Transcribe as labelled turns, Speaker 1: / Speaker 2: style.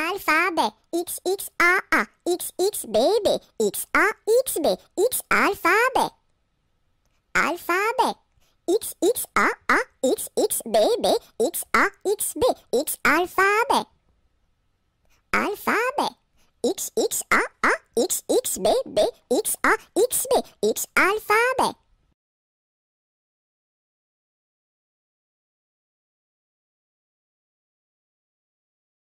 Speaker 1: alfabe X X A A X X B B X A X B X alfabe. Alfabe X X A A X X B B X A X B X alfabe. Alfabe X X A A X X B B X A X B X alfabe.